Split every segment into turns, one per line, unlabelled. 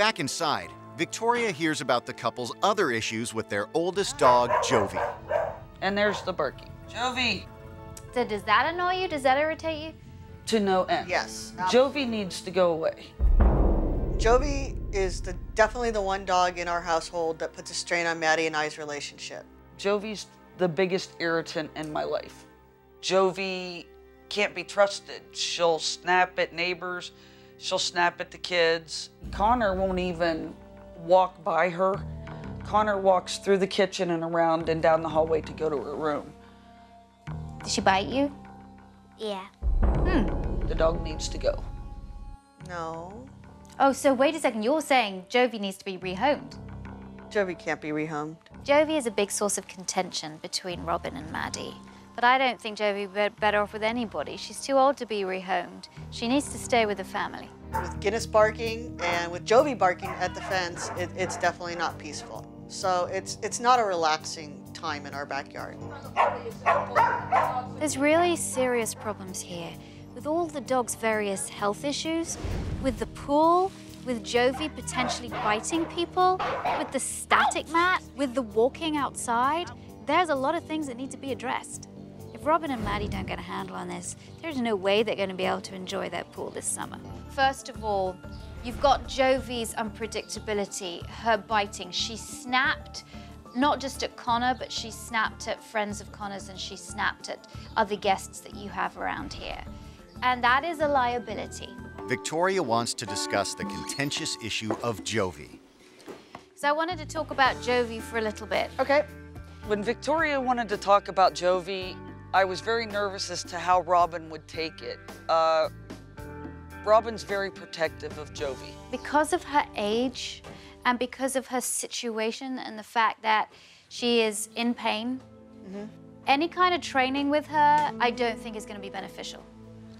Back inside, Victoria hears about the couple's other issues with their oldest dog, Jovi.
And there's the barking. Jovi,
So does that annoy you? Does that irritate you?
to no end.
Yes.
Um, Jovi needs to go away.
Jovi is the definitely the one dog in our household that puts a strain on Maddie and I's relationship.
Jovi's the biggest irritant in my life. Jovi can't be trusted. She'll snap at neighbors, she'll snap at the kids. Connor won't even walk by her. Connor walks through the kitchen and around and down the hallway to go to her room.
Did she bite you?
Yeah. Hmm.
The dog needs to go.
No.
Oh, so wait a second. You're saying Jovi needs to be rehomed.
Jovi can't be rehomed.
Jovi is a big source of contention between Robin and Maddie. But I don't think Jovi would be better off with anybody. She's too old to be rehomed. She needs to stay with the family.
With Guinness barking and with Jovi barking at the fence, it, it's definitely not peaceful. So it's it's not a relaxing time in our backyard.
There's really serious problems here. With all the dog's various health issues, with the pool, with Jovi potentially biting people, with the static mat, with the walking outside, there's a lot of things that need to be addressed. If Robin and Maddie don't get a handle on this, there's no way they're going to be able to enjoy their pool this summer. First of all, you've got Jovi's unpredictability, her biting. She snapped not just at Connor, but she snapped at friends of Connor's and she snapped at other guests that you have around here. And that is a liability.
Victoria wants to discuss the contentious issue of Jovi.
So I wanted to talk about Jovi for a little bit.
Okay.
When Victoria wanted to talk about Jovi, I was very nervous as to how Robin would take it. Uh, Robin's very protective of Jovi.
Because of her age and because of her situation and the fact that she is in pain, any kind of training with her, I don't think is going to be beneficial.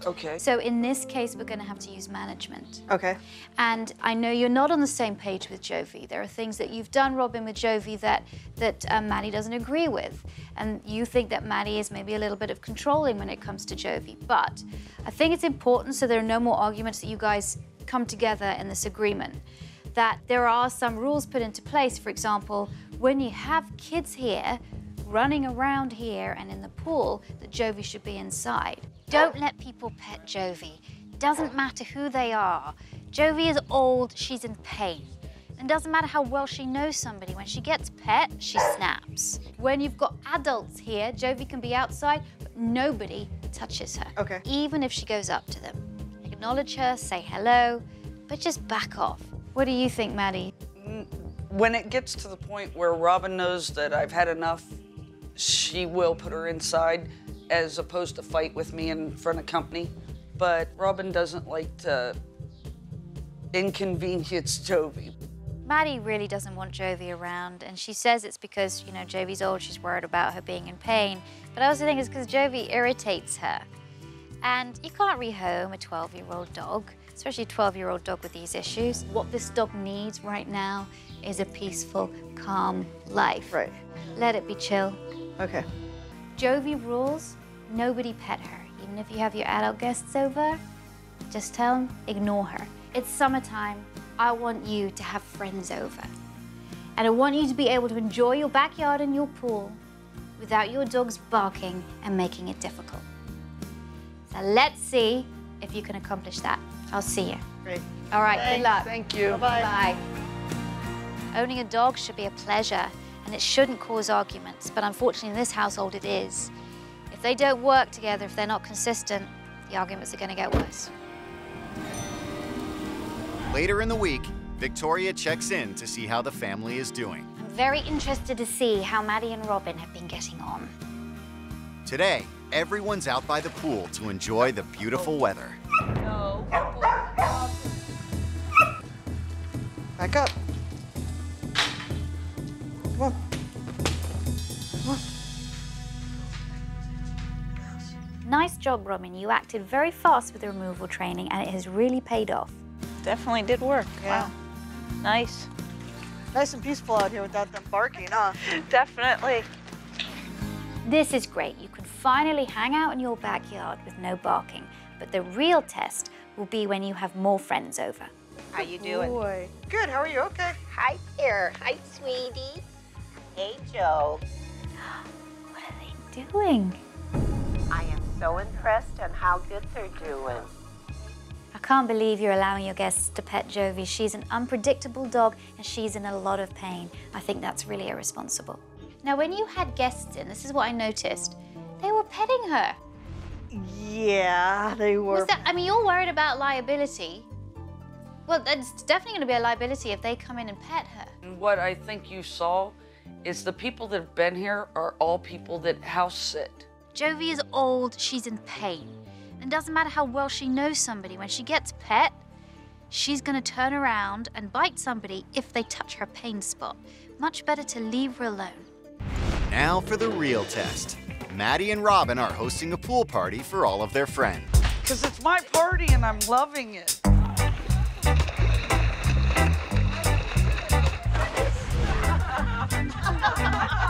Okay.
So in this case, we're going to have to use management.
Okay.
And I know you're not on the same page with Jovi. There are things that you've done, Robin, with Jovi that that um, Maddie doesn't agree with, and you think that Maddie is maybe a little bit of controlling when it comes to Jovi. But I think it's important so there are no more arguments that you guys come together in this agreement. That there are some rules put into place. For example, when you have kids here running around here and in the pool, that Jovi should be inside. Don't let people pet Jovi. Doesn't matter who they are. Jovi is old, she's in pain. And doesn't matter how well she knows somebody, when she gets pet, she snaps. When you've got adults here, Jovi can be outside, but nobody touches her.
Okay.
Even if she goes up to them. Acknowledge her, say hello, but just back off. What do you think, Maddie?
Mm, when it gets to the point where Robin knows that I've had enough, she will put her inside as opposed to fight with me in front of company. But Robin doesn't like to inconvenience Jovi.
Maddie really doesn't want Jovi around, and she says it's because, you know, Jovi's old, she's worried about her being in pain. But I also think it's because Jovi irritates her. And you can't rehome a 12 year old dog, especially a 12 year old dog with these issues. What this dog needs right now is a peaceful, calm life.
Right.
Let it be chill.
Okay.
Jovi rules nobody pet her. Even if you have your adult guests over, just tell them, ignore her. It's summertime. I want you to have friends over. And I want you to be able to enjoy your backyard and your pool without your dogs barking and making it difficult. So let's see if you can accomplish that. I'll see you.
Great.
All right, good luck.
Thank you.
Bye. Bye. Owning a dog should be a pleasure and it shouldn't cause arguments, but unfortunately in this household it is. If they don't work together, if they're not consistent, the arguments are going to get worse.
Later in the week, Victoria checks in to see how the family is doing.
I'm very interested to see how Maddie and Robin have been getting on.
Today, everyone's out by the pool to enjoy the beautiful weather.
No.
Back up.
Job, Robin. You acted very fast with the removal training and it has really paid off.
Definitely did work.
Yeah.
Wow. Nice.
Nice and peaceful out here without them barking, huh?
Definitely.
This is great. You can finally hang out in your backyard with no barking. But the real test will be when you have more friends over.
How you doing?
Boy. Good. How are you? Okay.
Hi there. Hi, sweetie. Hey, Joe.
What are they doing?
I am so impressed on how good they're doing.
I can't believe you're allowing your guests to pet Jovi. She's an unpredictable dog and she's in a lot of pain. I think that's really irresponsible. Now, when you had guests in, this is what I noticed. They were petting her.
Yeah, they were.
Was that, I mean, you're worried about liability. Well, it's definitely going to be a liability if they come in and pet her.
And what I think you saw is the people that have been here are all people that house sit.
Jovi is old, she's in pain. And it doesn't matter how well she knows somebody, when she gets pet, she's gonna turn around and bite somebody if they touch her pain spot. Much better to leave her alone.
Now for the real test. Maddie and Robin are hosting a pool party for all of their friends.
Because it's my party and I'm loving it.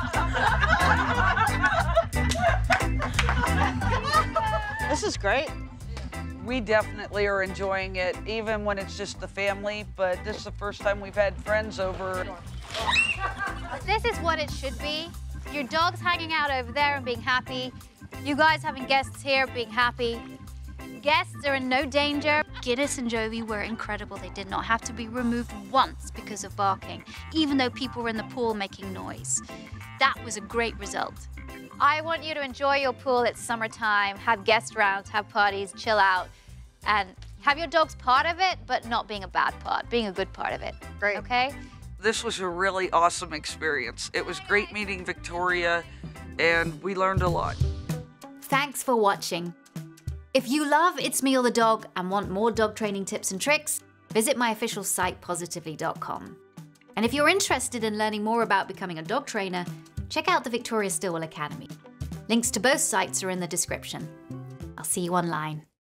This is great.
We definitely are enjoying it, even when it's just the family, but this is the first time we've had friends over.
This is what it should be. Your dog's hanging out over there and being happy. You guys having guests here being happy. Guests are in no danger. Guinness and Jovi were incredible. They did not have to be removed once because of barking, even though people were in the pool making noise. That was a great result. I want you to enjoy your pool. It's summertime. Have guest rounds, have parties, chill out, and have your dogs part of it, but not being a bad part, being a good part of it.
Great.
Okay?
This was a really awesome experience. It was great meeting Victoria, and we learned a lot.
Thanks for watching. If you love It's Me or the Dog and want more dog training tips and tricks, visit my official site, positively.com. And if you're interested in learning more about becoming a dog trainer, check out the Victoria Stilwell Academy. Links to both sites are in the description. I'll see you online.